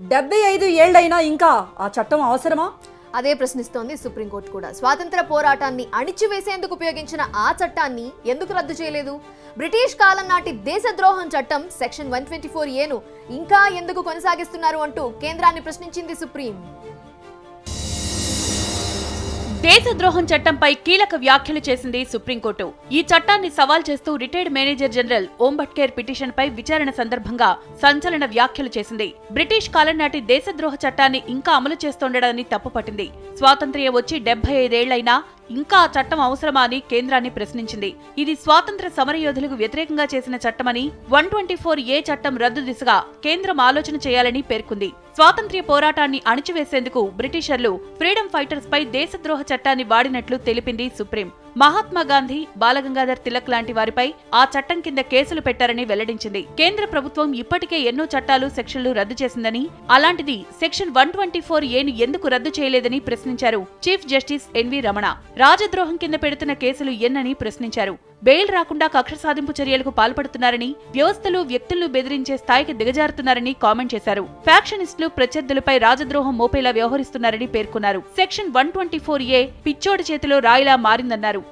డెబ్బై ఐదు ఏళ్ళైనా ఇంకా ఆ చట్టం అవసరమా? అదే ప్రశ్నిస్తోంది సుప్రీంకోర్టు కూడా. స్వాతంత్ర పోరాటాన్ని అణిచివేసేందుకు ఉపయోగించిన ఆ చట్టాన్ని ఎందుకు రద్దు చేయలేదు? బ్రిటిష్ కాలం నాటి దేశద్రోహం చట్టం సెక్షన్ వన్ ట్వంటీ ఫోర్ ఏను ఇంకా ఎందుకు కొనసాగిస్తున్నారు అంటూ కేంద్రాన్ని ప్రశ్నించింది సుప్రీం. దేశద్రోహం చట్టంపై కీలక వ్యాఖ్యలు చేసింది సుప్రీంకోర్టు. ఈ చట్టాన్ని సవాల్ చేస్తూ రిటైర్డ్ మేనేజర్ జనరల్ ఓంబట్కేర్ పిటిషన్పై పిటిషన్ పై విచారణ సందర్భంగా సంచలన వ్యాఖ్యలు చేసింది. బ్రిటిష్ కాలం నాటి దేశద్రోహ చట్టాన్ని ఇంకా అమలు చేస్తుండడాన్ని తప్పుపట్టింది. స్వాతంత్ర్యం వచ్చి డెబ్బై ఐదేళ్ళైనా ఇంకా ఆ చట్టం అవసరమా అని కేంద్రాన్ని ప్రశ్నించింది. ఇది స్వాతంత్ర సమరయోధులకు వ్యతిరేకంగా చేసిన చట్టమని వన్ ట్వంటీ ఫోర్ ఏ చట్టం రద్దు దిశగా కేంద్రం ఆలోచన చేయాలని పేర్కొంది. స్వాతంత్ర్య పోరాటాన్ని అణిచివేసేందుకు బ్రిటిషర్లు ఫ్రీడమ్ ఫైటర్స్ పై దేశద్రోహ చట్టాన్ని వాడినట్లు తెలిపింది సుప్రీం. మహాత్మా గాంధీ బాలగంగాధర్ తిలక్ లాంటి వారిపై ఆ చట్టం కింద కేసులు పెట్టారని వెల్లడించింది. కేంద్ర ప్రభుత్వం ఇప్పటికే ఎన్నో చట్టాలు సెక్షన్లు రద్దు చేసిందని అలాంటిది సెక్షన్ వన్ ట్వంటీ ఫోర్ ఏను ఎందుకు రద్దు చేయలేదని ప్రశ్నించారు chief justice N V Ramana. రాజద్రోహం కింద పెడుతున్న కేసులు ఎన్నని ప్రశ్నించారు. బెయిల్ రాకుండా కక్ష సాధింపు చర్యలకు పాల్పడుతున్నారని వ్యవస్థలు వ్యక్తులను బెదిరించే స్థాయికి దిగజారుతున్నారని కామెంట్ చేశారు. ఫ్యాక్షనిస్టులు ప్రత్యర్థులపై రాజద్రోహం మోపేలా వ్యవహరిస్తున్నారని పేర్కొన్నారు. Section one twenty four A పిచ్చోడి చేతిలో రాయిలా మారిందన్నారు.